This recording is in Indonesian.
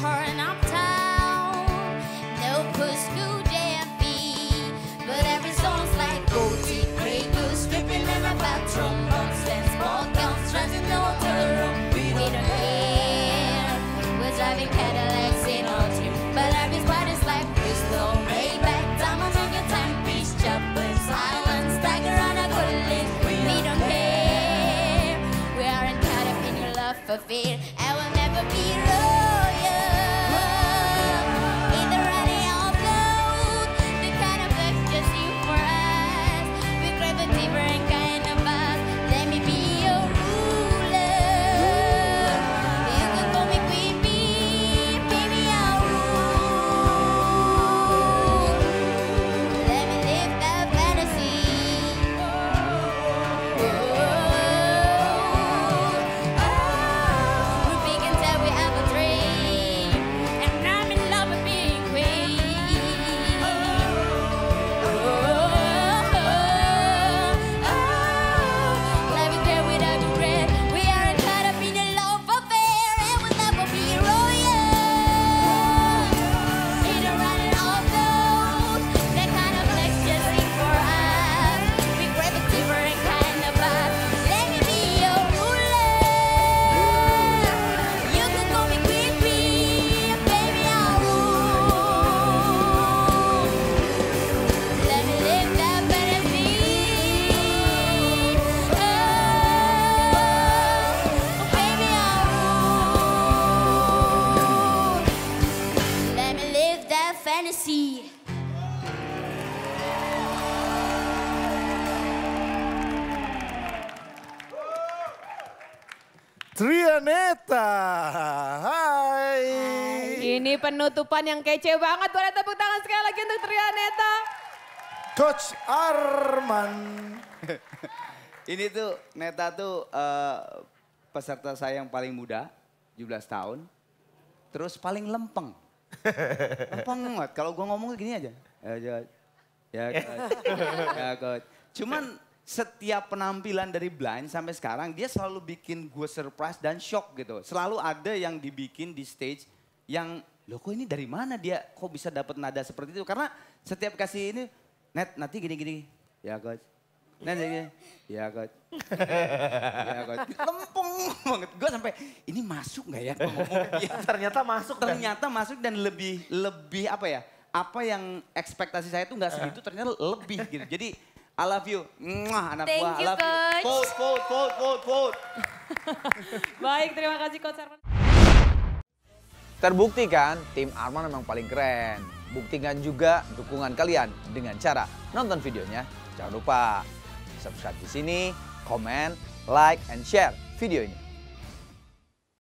turn uptown. They'll push but every song's like oh, goatee, grey goose, dripping in bathroom. We don't care. We're driving Cadillacs in our dream, but every spot is like crystal. Diamonds your timepiece, silence, tiger on a good. We don't care. We aren't caught up in your love. I will never be wrong yeah. Trianeta, hai. Ini penutupan yang kece banget. Boleh tepuk tangan sekali lagi untuk Trianeta. Coach Arman. Ini tuh Neta tuh eh, peserta saya yang paling muda, 17 tahun. Terus paling lempeng. lempeng banget. Kalau gua ngomong gini aja. Ya, ya, ya, coach. ya, coach. Cuman setiap penampilan dari Blind sampai sekarang dia selalu bikin gue surprise dan shock gitu. Selalu ada yang dibikin di stage yang loh kok ini dari mana dia? Kok bisa dapat nada seperti itu? Karena setiap kasih ini net nanti gini-gini. Ya coach. Net gini. Ya coach. Ya coach. Lempeng banget. Gue sampai ini masuk nggak ya? Dia Ternyata masuk dan. Ternyata masuk dan lebih lebih apa ya apa yang ekspektasi saya tuh nggak segitu ternyata lebih gitu. Jadi I love you Mwah, anak Thank buah I you, love you Coach. quote quote quote quote quote Baik, terima kasih Coach Arman. Terbukti kan, tim Arman memang paling keren. Buktikan juga dukungan kalian dengan cara nonton videonya. Jangan lupa subscribe di sini, komen, like, and share video ini.